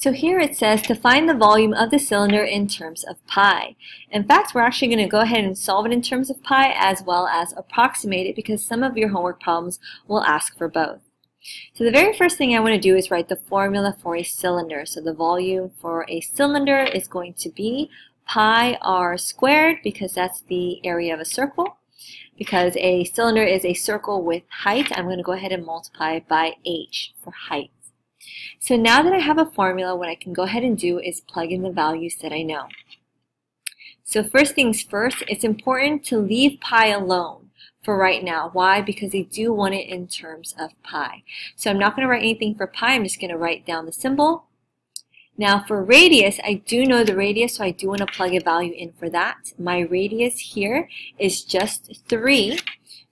So here it says to find the volume of the cylinder in terms of pi. In fact, we're actually going to go ahead and solve it in terms of pi as well as approximate it because some of your homework problems will ask for both. So the very first thing I want to do is write the formula for a cylinder. So the volume for a cylinder is going to be pi r squared because that's the area of a circle. Because a cylinder is a circle with height, I'm going to go ahead and multiply by h for height. So now that I have a formula, what I can go ahead and do is plug in the values that I know. So first things first, it's important to leave pi alone for right now. Why? Because I do want it in terms of pi. So I'm not going to write anything for pi. I'm just going to write down the symbol. Now for radius, I do know the radius, so I do want to plug a value in for that. My radius here is just 3.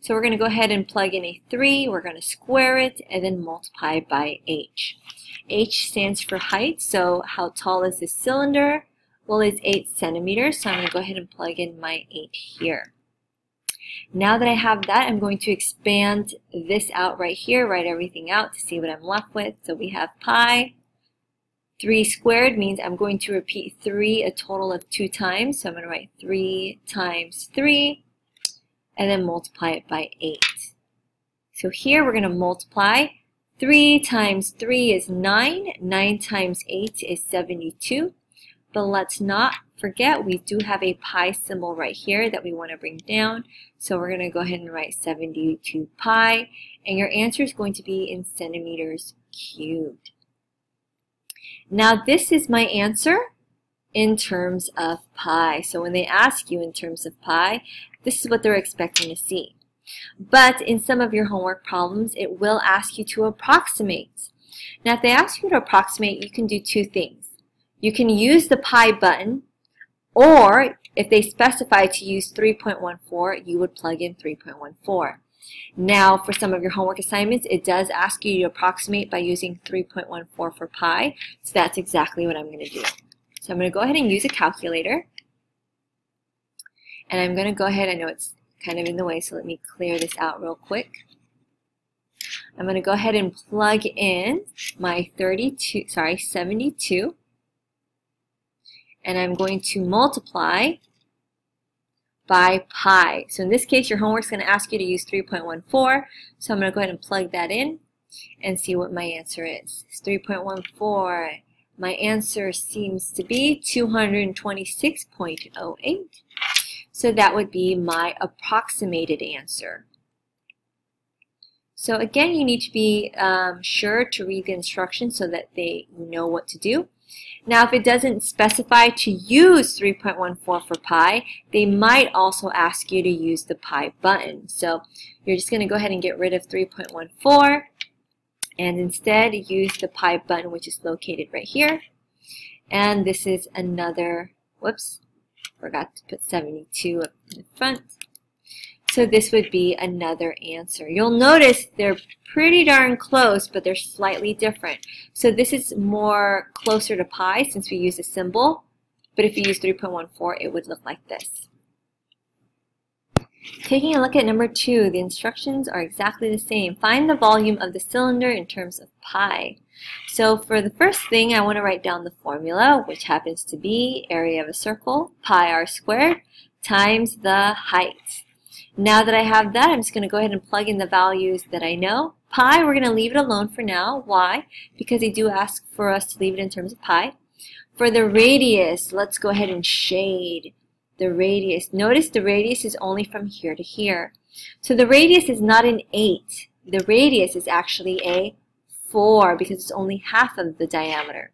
So we're going to go ahead and plug in a 3. We're going to square it and then multiply by h. H stands for height, so how tall is this cylinder? Well, it's 8 centimeters, so I'm going to go ahead and plug in my 8 here. Now that I have that, I'm going to expand this out right here, write everything out to see what I'm left with. So we have pi. 3 squared means I'm going to repeat 3 a total of 2 times. So I'm going to write 3 times 3 and then multiply it by 8. So here we're going to multiply 3 times 3 is 9. 9 times 8 is 72. But let's not forget we do have a pi symbol right here that we want to bring down. So we're going to go ahead and write 72 pi. And your answer is going to be in centimeters cubed. Now this is my answer in terms of pi. So when they ask you in terms of pi, this is what they're expecting to see. But in some of your homework problems, it will ask you to approximate. Now, if they ask you to approximate, you can do two things. You can use the pi button, or if they specify to use 3.14, you would plug in 3.14. Now, for some of your homework assignments, it does ask you to approximate by using 3.14 for pi, so that's exactly what I'm going to do. So I'm going to go ahead and use a calculator, and I'm going to go ahead, I know it's kind of in the way, so let me clear this out real quick. I'm going to go ahead and plug in my 32, sorry, 72, and I'm going to multiply by pi. So in this case, your homework is going to ask you to use 3.14, so I'm going to go ahead and plug that in and see what my answer is. It's 3.14. My answer seems to be 226.08. So that would be my approximated answer. So again, you need to be um, sure to read the instructions so that they know what to do. Now, if it doesn't specify to use 3.14 for pi, they might also ask you to use the pi button. So you're just going to go ahead and get rid of 3.14 and instead use the pi button, which is located right here. And this is another, whoops, Forgot to put 72 up in the front. So this would be another answer. You'll notice they're pretty darn close, but they're slightly different. So this is more closer to pi since we use a symbol. But if you use 3.14, it would look like this. Taking a look at number two, the instructions are exactly the same. Find the volume of the cylinder in terms of pi. So for the first thing, I want to write down the formula, which happens to be area of a circle, pi r squared, times the height. Now that I have that, I'm just going to go ahead and plug in the values that I know. Pi, we're going to leave it alone for now. Why? Because they do ask for us to leave it in terms of pi. For the radius, let's go ahead and shade the radius. Notice the radius is only from here to here. So the radius is not an 8. The radius is actually a 4 because it's only half of the diameter.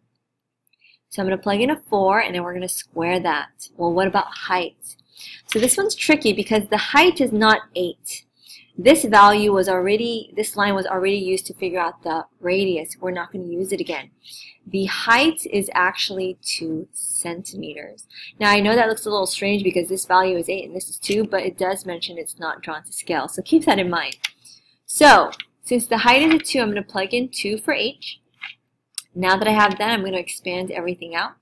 So I'm going to plug in a 4 and then we're going to square that. Well, what about height? So this one's tricky because the height is not 8. This value was already, this line was already used to figure out the radius. We're not going to use it again. The height is actually 2 centimeters. Now I know that looks a little strange because this value is 8 and this is 2, but it does mention it's not drawn to scale. So keep that in mind. So since the height is a 2, I'm going to plug in 2 for h. Now that I have that, I'm going to expand everything out.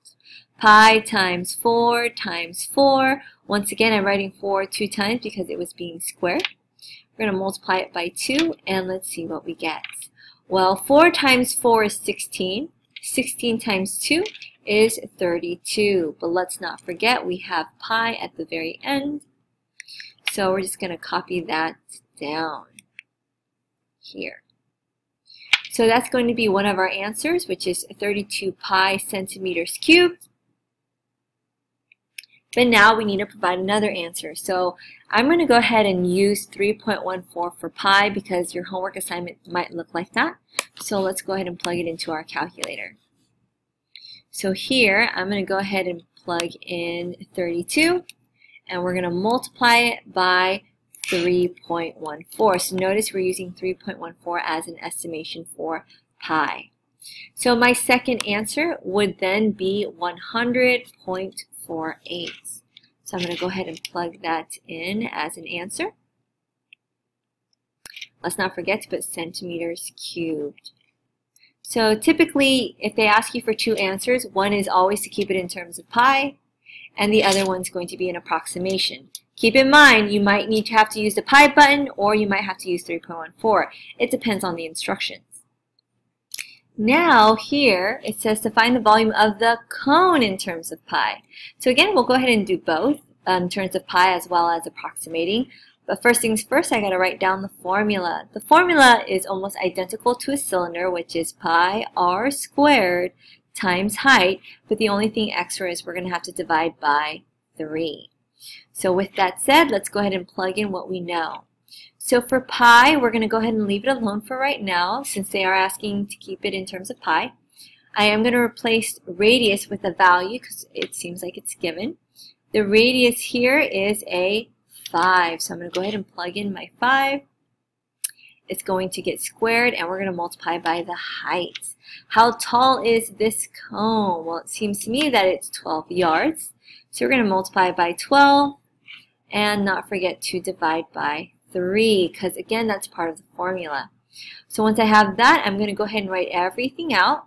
Pi times 4 times 4. Once again, I'm writing 4 two times because it was being squared. We're going to multiply it by 2, and let's see what we get. Well, 4 times 4 is 16. 16 times 2 is 32. But let's not forget we have pi at the very end. So we're just going to copy that down here. So that's going to be one of our answers, which is 32 pi centimeters cubed. But now we need to provide another answer. So I'm going to go ahead and use 3.14 for pi because your homework assignment might look like that. So let's go ahead and plug it into our calculator. So here I'm going to go ahead and plug in 32 and we're going to multiply it by 3.14. So notice we're using 3.14 as an estimation for pi. So my second answer would then be 100.48. So I'm going to go ahead and plug that in as an answer. Let's not forget to put centimeters cubed. So typically, if they ask you for two answers, one is always to keep it in terms of pi, and the other one's going to be an approximation. Keep in mind, you might need to have to use the pi button or you might have to use 3.14. It depends on the instructions. Now here it says to find the volume of the cone in terms of pi. So again, we'll go ahead and do both um, in terms of pi as well as approximating. But first things first, I got to write down the formula. The formula is almost identical to a cylinder, which is pi r squared times height, but the only thing extra is we're to have to divide by 3. So with that said, let's go ahead and plug in what we know. So for pi, we're going to go ahead and leave it alone for right now, since they are asking to keep it in terms of pi. I am going to replace radius with a value, because it seems like it's given. The radius here is a 5, so I'm going to go ahead and plug in my 5 it's going to get squared and we're going to multiply by the height. How tall is this cone? Well, it seems to me that it's 12 yards. So we're going to multiply by 12 and not forget to divide by 3 because again, that's part of the formula. So once I have that, I'm going to go ahead and write everything out.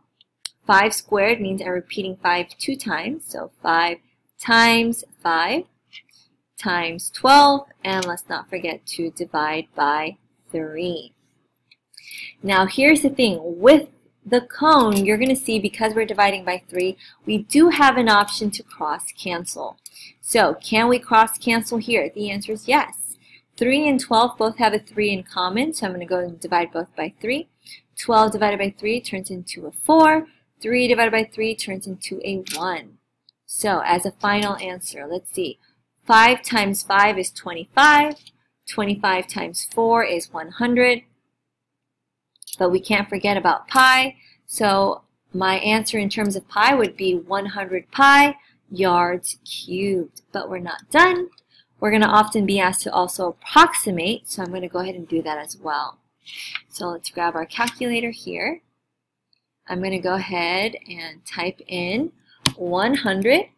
5 squared means I'm repeating 5 two times. So 5 times 5 times 12. And let's not forget to divide by 3. Now here's the thing, with the cone, you're going to see because we're dividing by 3, we do have an option to cross cancel. So can we cross cancel here? The answer is yes. 3 and 12 both have a 3 in common, so I'm going to go and divide both by 3. 12 divided by 3 turns into a 4. 3 divided by 3 turns into a 1. So as a final answer, let's see. 5 times 5 is 25. 25 times 4 is 100. But we can't forget about pi. So my answer in terms of pi would be 100 pi yards cubed. But we're not done. We're going to often be asked to also approximate. So I'm going to go ahead and do that as well. So let's grab our calculator here. I'm going to go ahead and type in 100.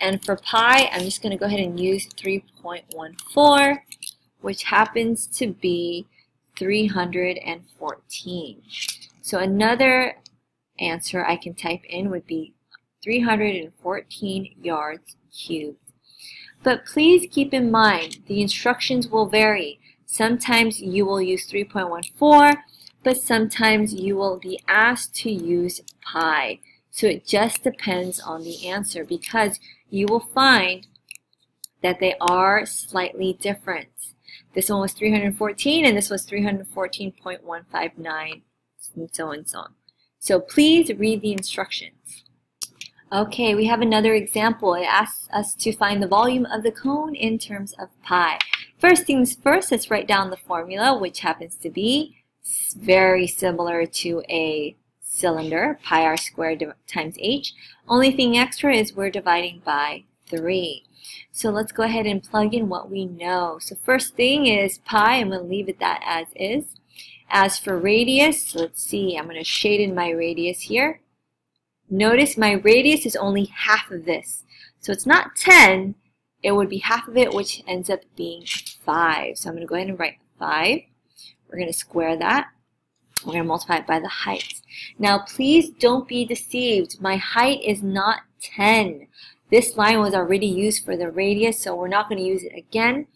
And for pi, I'm just going to go ahead and use 3.14 which happens to be 314. So another answer I can type in would be 314 yards cubed. But please keep in mind the instructions will vary. Sometimes you will use 3.14, but sometimes you will be asked to use pi. So it just depends on the answer because you will find that they are slightly different. This one was 314 and this was 314.159 and so and so on. So please read the instructions. Okay, we have another example. It asks us to find the volume of the cone in terms of pi. First things first, let's write down the formula, which happens to be very similar to a cylinder, pi r squared times h. Only thing extra is we're dividing by 3. So let's go ahead and plug in what we know. So first thing is pi. I'm going to leave it that as is. As for radius, let's see. I'm going to shade in my radius here. Notice my radius is only half of this. So it's not 10. It would be half of it, which ends up being 5. So I'm going to go ahead and write 5. We're going to square that. We're going to multiply it by the height. Now, please don't be deceived. My height is not 10. This line was already used for the radius, so we're not going to use it again.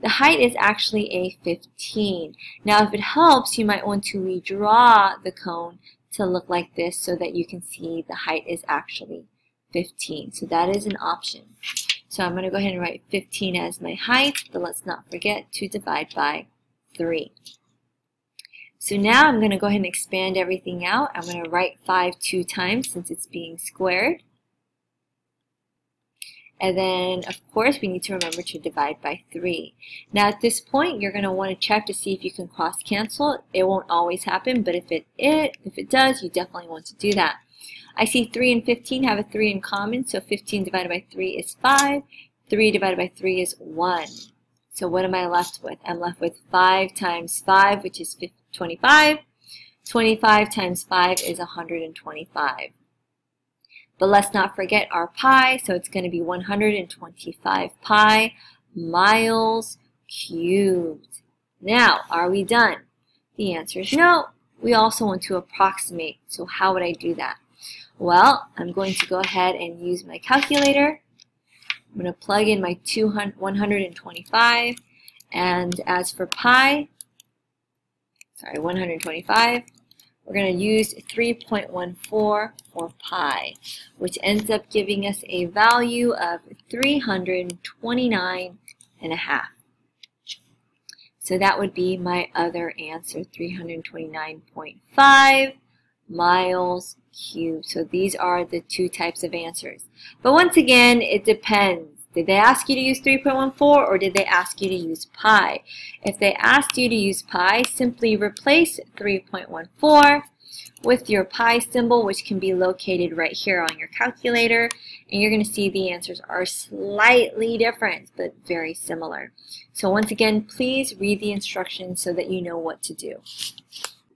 The height is actually a 15. Now, if it helps, you might want to redraw the cone to look like this so that you can see the height is actually 15. So that is an option. So I'm going to go ahead and write 15 as my height, but let's not forget to divide by 3. So now I'm going to go ahead and expand everything out. I'm going to write 5 two times since it's being squared. And then, of course, we need to remember to divide by 3. Now, at this point, you're going to want to check to see if you can cross-cancel. It won't always happen, but if it, it, if it does, you definitely want to do that. I see 3 and 15 have a 3 in common, so 15 divided by 3 is 5. 3 divided by 3 is 1. So what am I left with? I'm left with 5 times 5, which is 25. 25 times 5 is 125. But let's not forget our pi, so it's going to be 125 pi miles cubed. Now, are we done? The answer is no. We also want to approximate, so how would I do that? Well, I'm going to go ahead and use my calculator. I'm going to plug in my 200, 125, and as for pi, sorry, 125, we're going to use 3.14 for pi, which ends up giving us a value of 329 and a half. So that would be my other answer, 329.5 miles cubed. So these are the two types of answers. But once again, it depends. Did they ask you to use 3.14 or did they ask you to use pi? If they asked you to use pi, simply replace 3.14 with your pi symbol, which can be located right here on your calculator. And you're going to see the answers are slightly different, but very similar. So once again, please read the instructions so that you know what to do.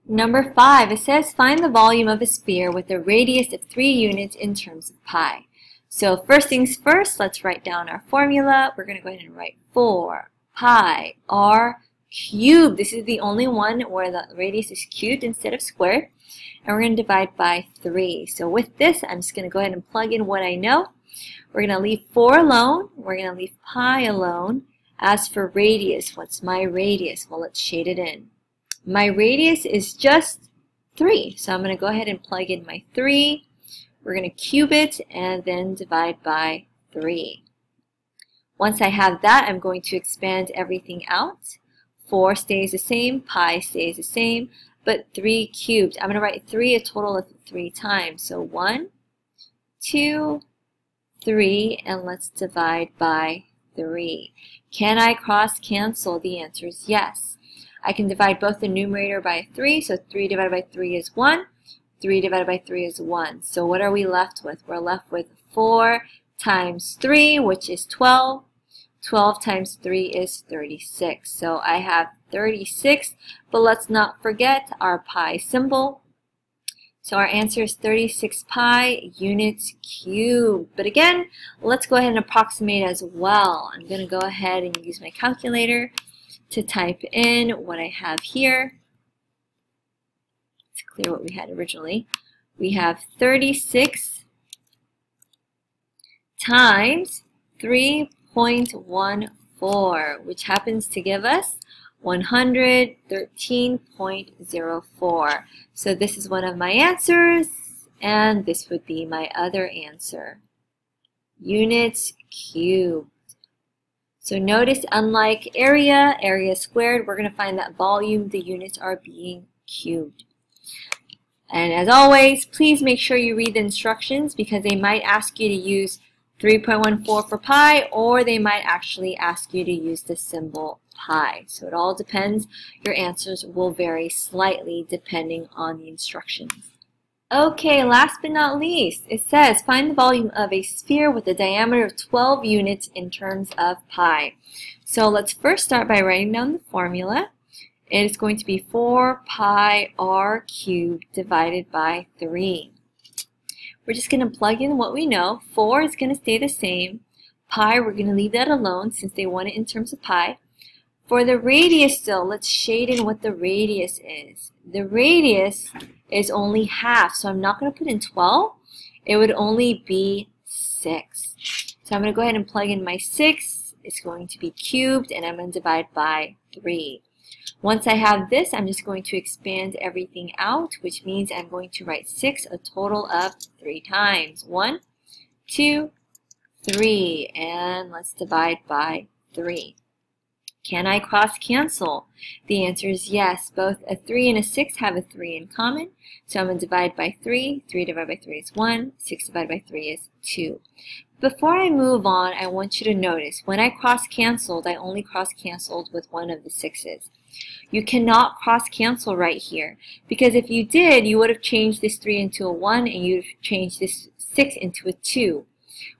Number five, it says find the volume of a sphere with a radius of three units in terms of pi. So first things first, let's write down our formula. We're going to go ahead and write 4 pi r cubed. This is the only one where the radius is cubed instead of squared. And we're going to divide by 3. So with this, I'm just going to go ahead and plug in what I know. We're going to leave 4 alone. We're going to leave pi alone. As for radius, what's my radius? Well, let's shade it in. My radius is just 3. So I'm going to go ahead and plug in my 3. We're going to cube it and then divide by 3. Once I have that, I'm going to expand everything out. 4 stays the same, pi stays the same, but 3 cubed. I'm going to write 3 a total of 3 times. So 1, 2, 3, and let's divide by 3. Can I cross cancel? The answer is yes. I can divide both the numerator by 3, so 3 divided by 3 is 1. 3 divided by 3 is 1. So what are we left with? We're left with 4 times 3, which is 12. 12 times 3 is 36. So I have 36, but let's not forget our pi symbol. So our answer is 36 pi units cubed. But again, let's go ahead and approximate as well. I'm going to go ahead and use my calculator to type in what I have here. Clear what we had originally. We have 36 times 3.14, which happens to give us 113.04. So this is one of my answers, and this would be my other answer. Units cubed. So notice, unlike area, area squared, we're going to find that volume, the units are being cubed. And as always, please make sure you read the instructions because they might ask you to use 3.14 for pi or they might actually ask you to use the symbol pi. So it all depends. Your answers will vary slightly depending on the instructions. Okay, last but not least, it says find the volume of a sphere with a diameter of 12 units in terms of pi. So let's first start by writing down the formula. It is going to be 4 pi r cubed divided by 3. We're just going to plug in what we know. 4 is going to stay the same. Pi, we're going to leave that alone since they want it in terms of pi. For the radius still, let's shade in what the radius is. The radius is only half, so I'm not going to put in 12. It would only be 6. So I'm going to go ahead and plug in my 6. It's going to be cubed, and I'm going to divide by 3. Once I have this, I'm just going to expand everything out, which means I'm going to write 6 a total of 3 times. 1, 2, 3, and let's divide by 3. Can I cross cancel? The answer is yes. Both a 3 and a 6 have a 3 in common. So I'm going to divide by 3. 3 divided by 3 is 1. 6 divided by 3 is 2. Before I move on, I want you to notice when I cross canceled, I only cross canceled with one of the 6's. You cannot cross cancel right here because if you did, you would have changed this 3 into a 1 and you'd have changed this 6 into a 2,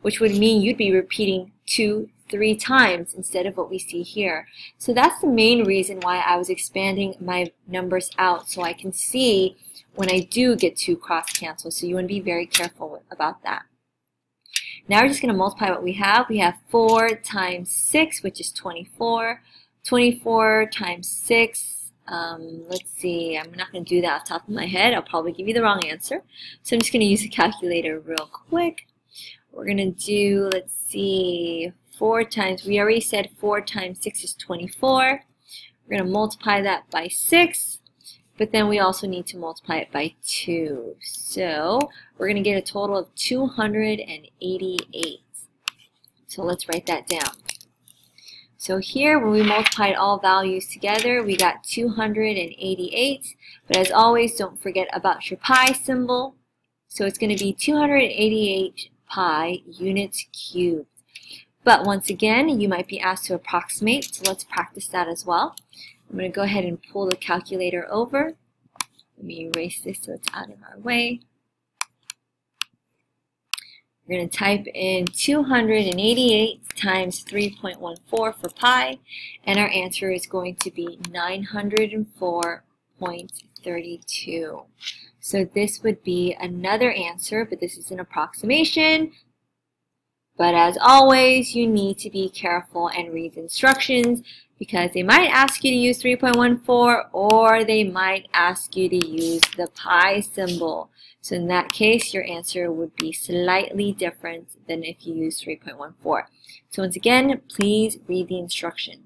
which would mean you'd be repeating 2 three times instead of what we see here. So that's the main reason why I was expanding my numbers out so I can see when I do get to cross cancel. So you want to be very careful about that. Now we're just going to multiply what we have. We have 4 times 6, which is 24. 24 times 6, um, let's see, I'm not going to do that off top of my head. I'll probably give you the wrong answer. So I'm just going to use a calculator real quick. We're going to do, let's see, 4 times, we already said 4 times 6 is 24. We're going to multiply that by 6, but then we also need to multiply it by 2. So we're going to get a total of 288. So let's write that down. So here, when we multiplied all values together, we got 288. But as always, don't forget about your pi symbol. So it's going to be 288 pi units cubed. But once again, you might be asked to approximate, so let's practice that as well. I'm going to go ahead and pull the calculator over. Let me erase this so it's out of our way. We're going to type in 288 times 3.14 for pi, and our answer is going to be 904.32. So this would be another answer, but this is an approximation. But as always, you need to be careful and read instructions because they might ask you to use 3.14 or they might ask you to use the pi symbol. So in that case, your answer would be slightly different than if you use 3.14. So once again, please read the instructions.